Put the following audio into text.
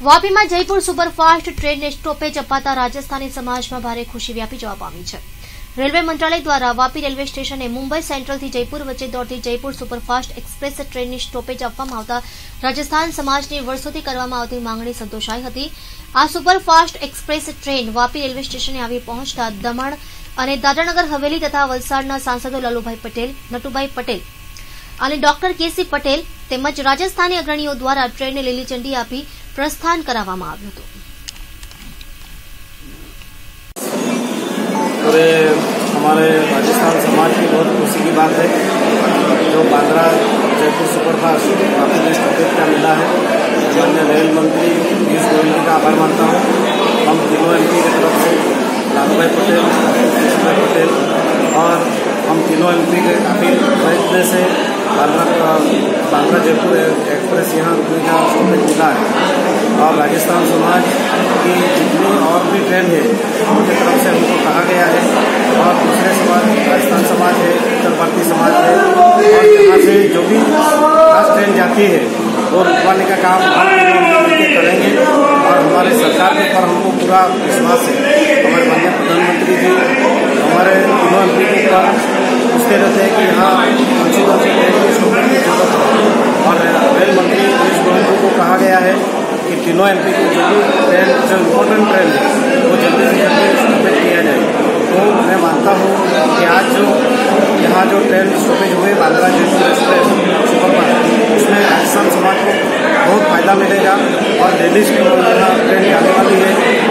વાપીમાં Jaipur superfast ટ્રેનને stoppage અપાતા રાજસ્થાની સમાજમાં ભારે ખુશી વ્યાપી જવા પામી છે. રેલવે મંત્રાલય દ્વારા વાપી રેલવે સ્ટેશને મુંબઈ સેન્ટ્રલથી જયપુર વચ્ચે દોડતી જયપુર સુપરફાસ્ટ એક્સપ્રેસ ટ્રેનની સ્ટોપેજ આપવામાં આવતા રાજસ્થાન સમાજની વર્ષોથી કરવામાં આવતી માંગણી સંતોષાઈ હતી. આ superfast express train Vapi railway સ્ટેશને આવી પહોંચતા દમણ અને દાદરાનગર, હવેલી તથા વલસાડના સાંસદો લાલુભાઈ પટેલ, નટુભાઈ પટેલ અને ડોક્ટર કેસી પટેલ તેમજ રાજસ્થાની અગ્રણીઓ દ્વારા ટ્રેનને લીલી ઝંડી આપી પ્રસ્થાન કરાવવામાં આવ્યું હતું पूरे हमारे राजस्थान समाज की बहुत खुशी की बात है जो बांद्रा जयपुर सुपरफास्ट काफी स्टॉपेज का मिला है माननीय रेल मंत्री पीयूष गोयल जी का आभार मानता हूँ हम तीनों एम की तरफ से लालू भाई पटेल कृष्ण भाई पटेल और हम तीनों एम के काफ़ी प्रयत्न से बांद्रा बांद्रा जयपुर एक्सप्रेस यहाँ रुकने का स्टॉपेज मिला है। और राजस्थान समाज की जितनी और भी ट्रेन है, उनके तरफ़ से हमको कहा गया है। और दूसरे समाज, राजस्थान समाज है, उत्तर भारतीय समाज है, और यहाँ से जो भी खास ट्रेन जाती है, वो रुकवाने का काम हम करेंगे। और हमारे सरकार के ऊपर हमको पूरा विश्वास है। हमारे माननीय प्रधानमंत्री जी, हमारे तीनों एम के पूछते रहते हैं कि यहाँ कौन सी कौन सी ट्रेन की स्टॉपेज की ज़रूरत है और रेल मंत्री पीयूष गोयल को कहा गया है कि तीनों एम पी की जो ट्रेन, जो इम्पोर्टेंट ट्रेन है, वो जल्दी से जल्दी स्टॉपेज किया जाए। तो मैं मानता हूँ कि आज जो, यहाँ जो ट्रेन स्टॉपेज हुए, बांद्रा जयपुर एक्सप्रेस सुपरफास्ट उसमें राजस्थान समाज को बहुत फ़ायदा मिलेगा और दिल्ली से ट्रेन आने वाली है।